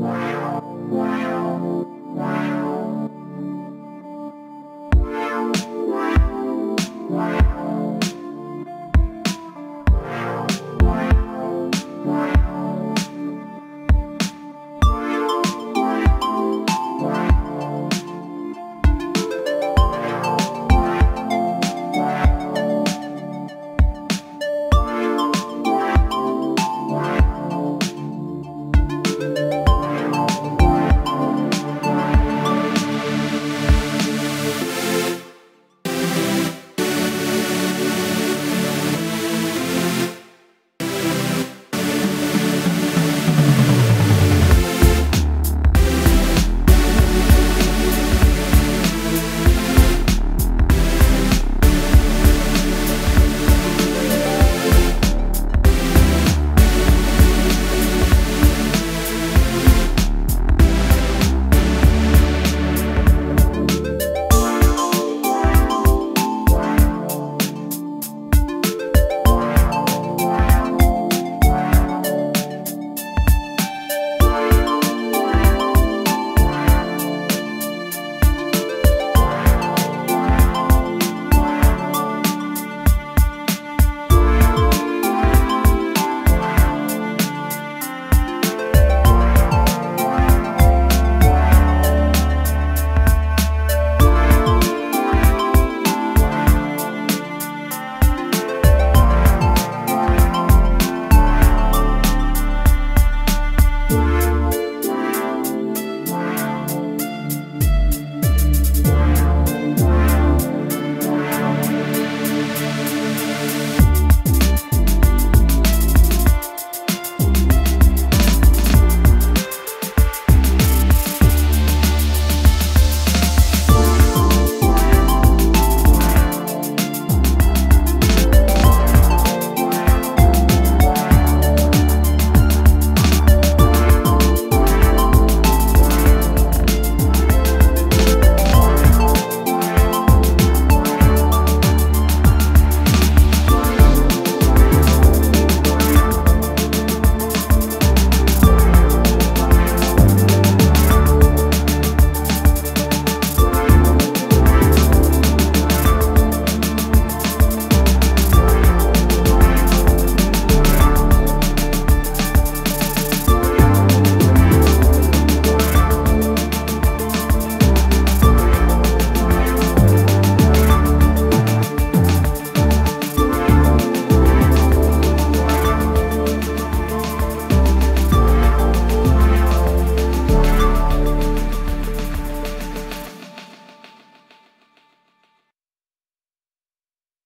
Wow.